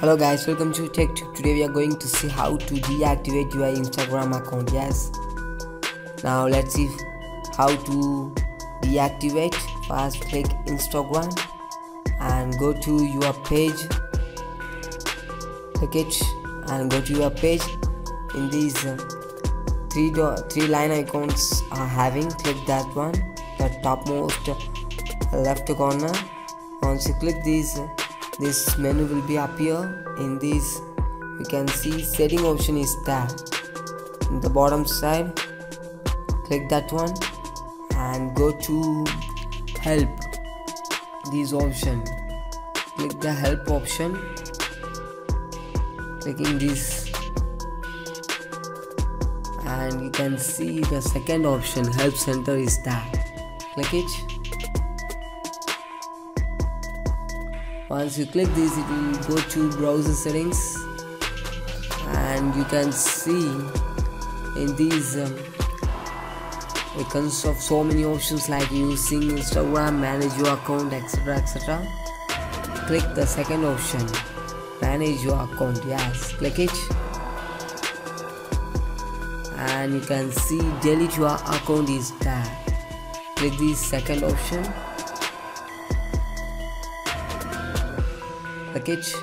hello guys. Welcome to tech tube. Today we are going to see how to deactivate your instagram account yes? Now let's see how to deactivate. First click instagram and go to your page. Click it and go to your page. In these uh, three three line icons are having click that one the topmost left corner. Once you click these this menu will be appear in this you can see setting option is there. In the bottom side click that one and go to help. This option. Click the help option. Clicking this. And you can see the second option help center is there. Click it once you click this it will go to browser settings. And you can see in these um, of so many options like using instagram manage your account etc etc click the second option manage your account. Yes click it. And you can see delete your account is there. Click this second option package.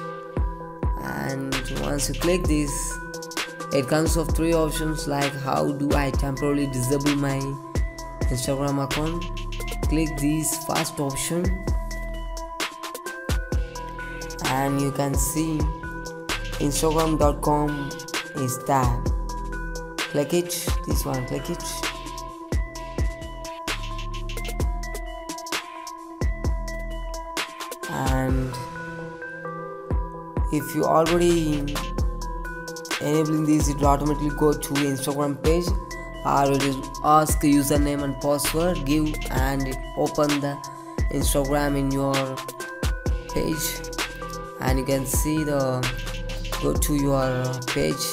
And once you click this it comes of three options like how do I temporarily disable my Instagram account. Click this first option. And you can see instagram.com is there. Click it this one click it. And if you already enabling this it will automatically go to instagram page. It will ask username and password give and open the instagram in your page. And you can see the go to your page.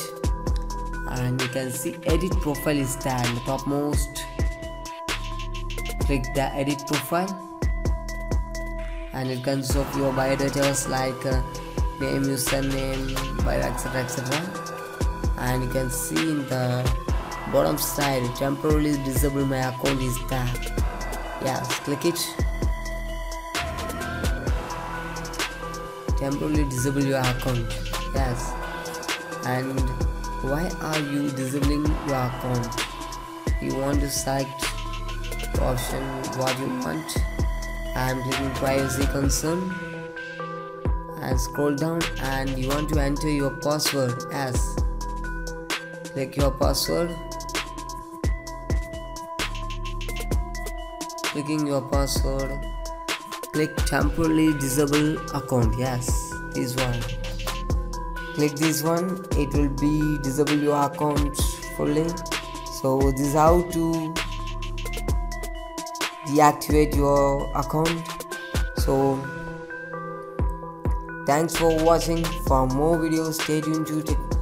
And you can see edit profile is there in the topmost. Click the edit profile. And it consists of your biodata like uh, name username bio etc etc and you can see in the bottom side temporarily disable my account is there yes click it. Temporarily disable your account. Yes. And why are you disabling your account? You want to select option what you want. I am clicking privacy concern and scroll down and you want to enter your password as click your password clicking your password click temporarily disable account yes this one. Click this one it will be disable your account fully. So this is how to deactivate your account. So thanks for watching. For more videos stay tuned to